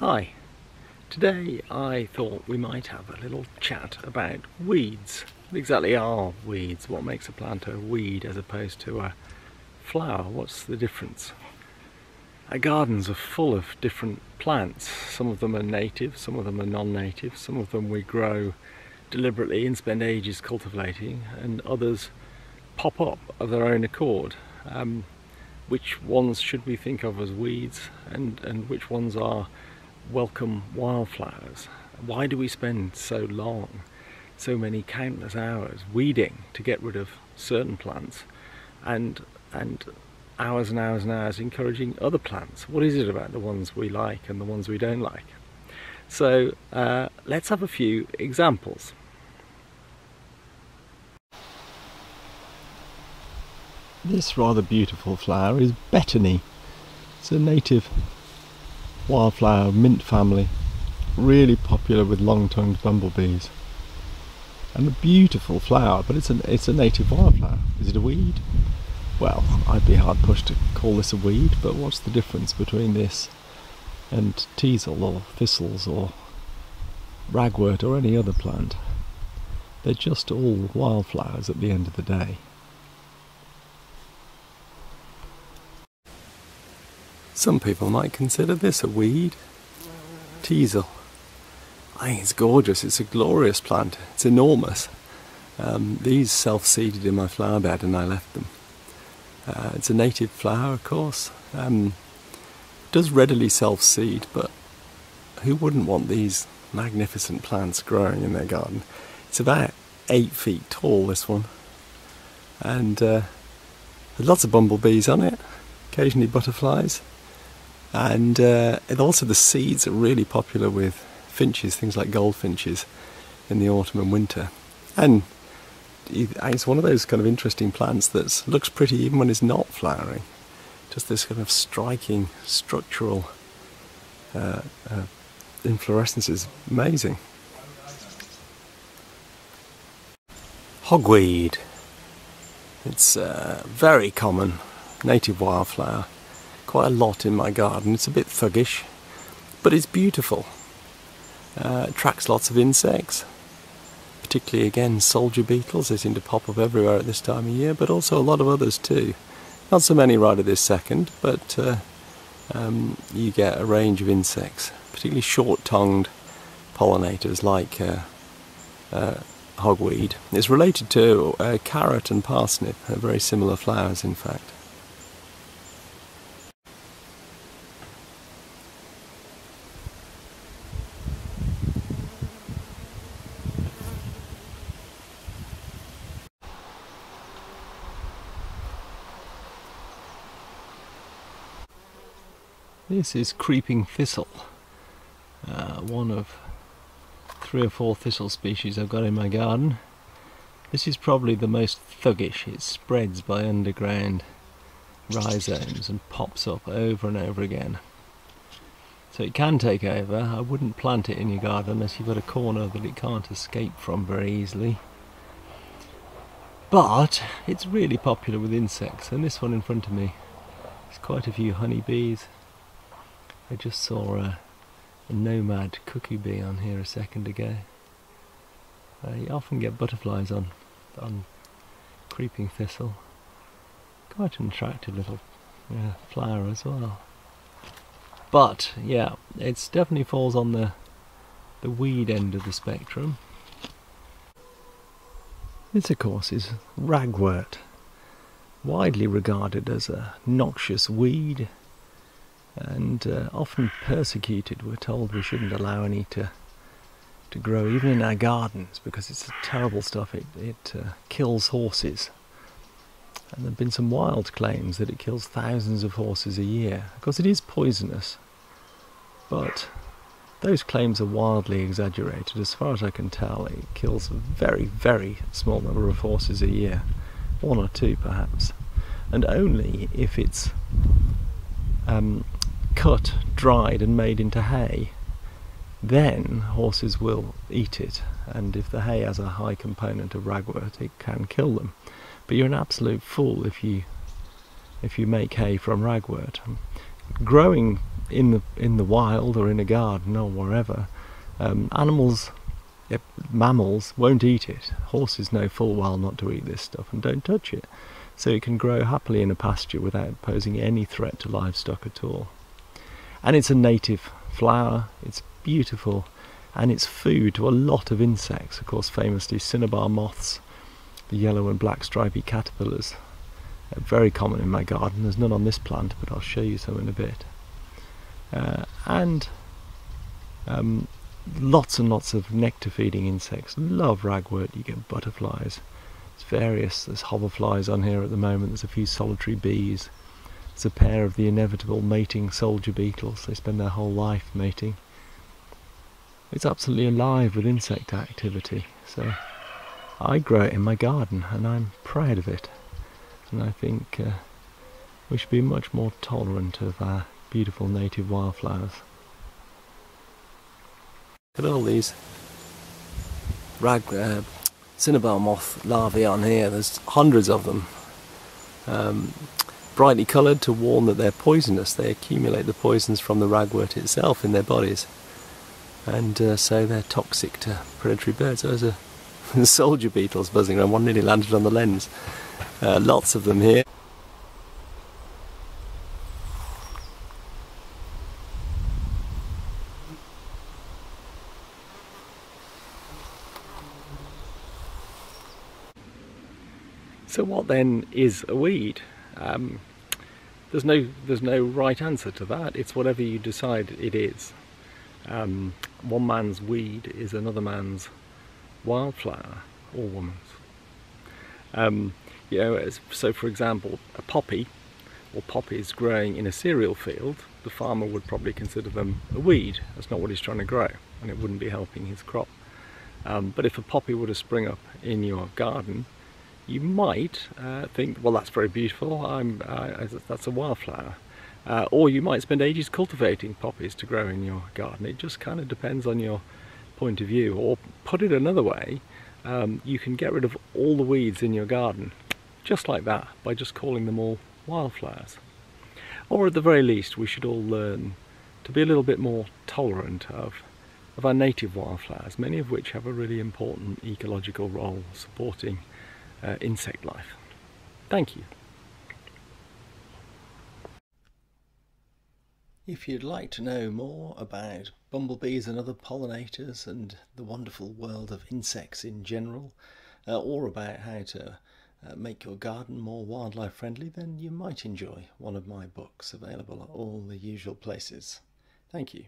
Hi, today I thought we might have a little chat about weeds. What exactly are weeds? What makes a plant a weed as opposed to a flower? What's the difference? Our gardens are full of different plants. Some of them are native, some of them are non-native, some of them we grow deliberately and spend ages cultivating, and others pop up of their own accord. Um, which ones should we think of as weeds and, and which ones are welcome wildflowers. Why do we spend so long, so many countless hours weeding to get rid of certain plants and, and hours and hours and hours encouraging other plants? What is it about the ones we like and the ones we don't like? So uh, let's have a few examples. This rather beautiful flower is betony. It's a native wildflower mint family really popular with long-tongued bumblebees. And a beautiful flower but it's a, it's a native wildflower. Is it a weed? Well I'd be hard pushed to call this a weed but what's the difference between this and teasel or thistles or ragwort or any other plant? They're just all wildflowers at the end of the day Some people might consider this a weed. Teasel. I think it's gorgeous. It's a glorious plant. It's enormous. Um, these self-seeded in my flower bed and I left them. Uh, it's a native flower, of course. Um, does readily self-seed, but who wouldn't want these magnificent plants growing in their garden? It's about eight feet tall, this one. And uh, there's lots of bumblebees on it, occasionally butterflies and uh, and also the seeds are really popular with finches, things like goldfinches, in the autumn and winter, and it's one of those kind of interesting plants that looks pretty even when it's not flowering. Just this kind of striking structural uh, uh, inflorescence is amazing. Hogweed. It's a very common native wildflower quite a lot in my garden. It's a bit thuggish, but it's beautiful. Uh, attracts lots of insects, particularly again soldier beetles. They seem to pop up everywhere at this time of year, but also a lot of others too. Not so many right at this second, but uh, um, you get a range of insects, particularly short-tongued pollinators like uh, uh, hogweed. It's related to uh, carrot and parsnip, very similar flowers in fact. This is creeping thistle, uh, one of three or four thistle species I've got in my garden. This is probably the most thuggish. It spreads by underground rhizomes and pops up over and over again. So it can take over. I wouldn't plant it in your garden unless you've got a corner that it can't escape from very easily. But it's really popular with insects and this one in front of me, there's quite a few honeybees I just saw a, a nomad cuckoo bee on here a second ago. Uh, you often get butterflies on on creeping thistle. Quite an attractive little yeah, flower as well. But yeah, it definitely falls on the the weed end of the spectrum. This of course is ragwort, widely regarded as a noxious weed and uh, often persecuted. We're told we shouldn't allow any to to grow even in our gardens because it's terrible stuff. It it uh, kills horses, and there've been some wild claims that it kills thousands of horses a year. Of course, it is poisonous, but those claims are wildly exaggerated. As far as I can tell, it kills a very, very small number of horses a year, one or two perhaps, and only if it's um, cut, dried and made into hay, then horses will eat it and if the hay has a high component of ragwort it can kill them. But you're an absolute fool if you if you make hay from ragwort. Growing in the in the wild or in a garden or wherever, um, animals, mammals won't eat it. Horses know full well not to eat this stuff and don't touch it, so it can grow happily in a pasture without posing any threat to livestock at all. And it's a native flower. It's beautiful, and it's food to a lot of insects. Of course, famously cinnabar moths, the yellow and black stripy caterpillars. They're very common in my garden. There's none on this plant, but I'll show you some in a bit. Uh, and um, lots and lots of nectar feeding insects. Love ragwort. You get butterflies. It's various. There's hoverflies on here at the moment. There's a few solitary bees. There's a pair of the inevitable mating soldier beetles. They spend their whole life mating. It's absolutely alive with insect activity. So I grow it in my garden and I'm proud of it. And I think uh, we should be much more tolerant of our beautiful native wildflowers. Look at all these rag, uh, cinnabar moth larvae on here. There's hundreds of them. Um, brightly coloured to warn that they're poisonous. They accumulate the poisons from the ragwort itself in their bodies. And uh, so they're toxic to predatory birds. There's a soldier beetles buzzing around. One nearly landed on the lens. Uh, lots of them here. So what then is a weed? Um, there's no there's no right answer to that. It's whatever you decide it is. Um, one man's weed is another man's wildflower or woman's. Um, you know, so for example, a poppy or poppies growing in a cereal field, the farmer would probably consider them a weed. That's not what he's trying to grow, and it wouldn't be helping his crop. Um, but if a poppy were to spring up in your garden, you might uh, think, well, that's very beautiful, I'm, uh, that's a wildflower. Uh, or you might spend ages cultivating poppies to grow in your garden. It just kind of depends on your point of view. Or put it another way, um, you can get rid of all the weeds in your garden just like that by just calling them all wildflowers. Or at the very least, we should all learn to be a little bit more tolerant of, of our native wildflowers, many of which have a really important ecological role supporting uh, insect life. Thank you. If you'd like to know more about bumblebees and other pollinators and the wonderful world of insects in general, uh, or about how to uh, make your garden more wildlife friendly, then you might enjoy one of my books available at all the usual places. Thank you.